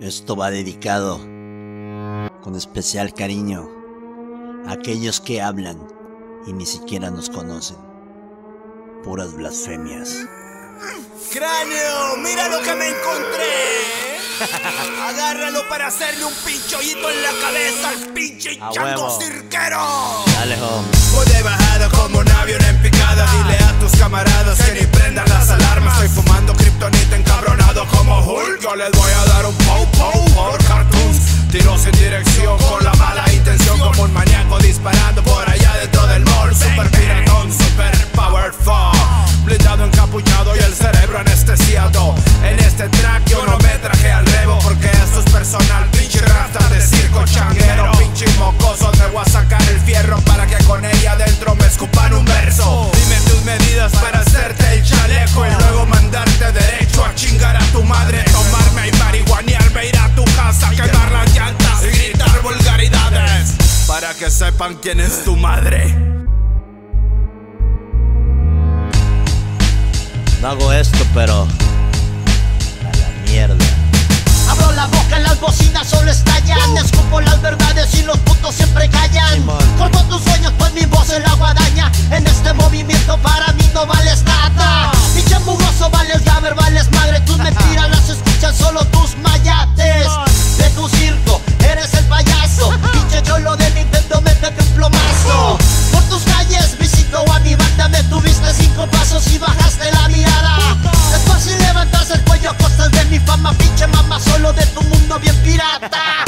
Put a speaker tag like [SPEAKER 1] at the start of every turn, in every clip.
[SPEAKER 1] Esto va dedicado con especial cariño a aquellos que hablan y ni siquiera nos conocen. Puras blasfemias.
[SPEAKER 2] ¡Cráneo! ¡Mira lo que me encontré! Agárralo para hacerle un pinchollito en la cabeza al pinche chango cirquero.
[SPEAKER 1] Dale, home.
[SPEAKER 2] Voy de bajada como un avión en picada. Dile a tus camaradas que ni prendan las alarmas. Estoy fumando kriptonita encabronado como Hulk. Yo le doy con la mala intención como un maníaco disparando. sepan quién es tu madre.
[SPEAKER 1] No hago esto, pero. A la mierda.
[SPEAKER 3] Abro la boca, las bocinas solo estallan. Escupo las verdades alma solo de tu mundo bien pirata.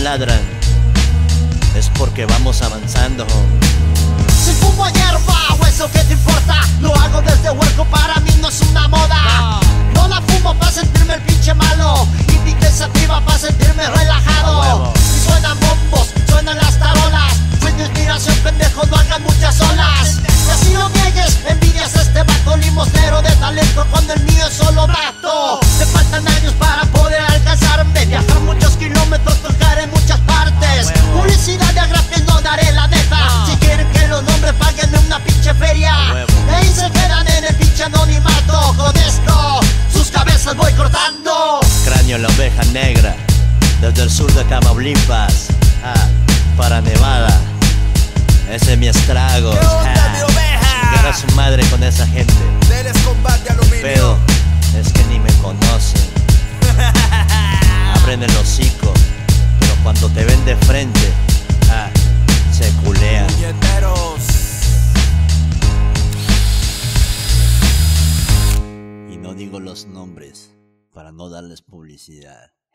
[SPEAKER 1] ladran, es porque vamos avanzando.
[SPEAKER 3] Si fumo hierba o eso que te importa, lo hago desde huerco, para mí no es una moda.
[SPEAKER 1] negra, desde el sur de Camaulipas, ah, para Nevada. Ese es mi estrago. Ah. Ja, a su madre con esa gente. Pero es que ni me conocen. Abren el hocico, pero cuando te ven de frente, ah, se culean. Y no digo los nombres para no darles publicidad.